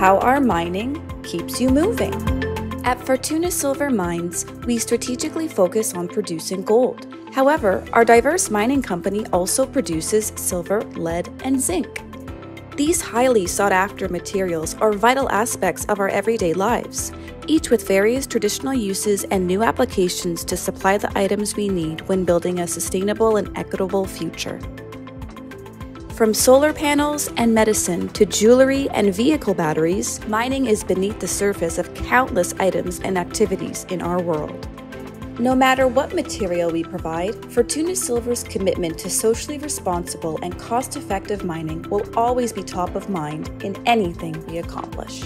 how our mining keeps you moving. At Fortuna Silver Mines, we strategically focus on producing gold. However, our diverse mining company also produces silver, lead, and zinc. These highly sought after materials are vital aspects of our everyday lives, each with various traditional uses and new applications to supply the items we need when building a sustainable and equitable future. From solar panels and medicine to jewelry and vehicle batteries, mining is beneath the surface of countless items and activities in our world. No matter what material we provide, Fortuna Silver's commitment to socially responsible and cost effective mining will always be top of mind in anything we accomplish.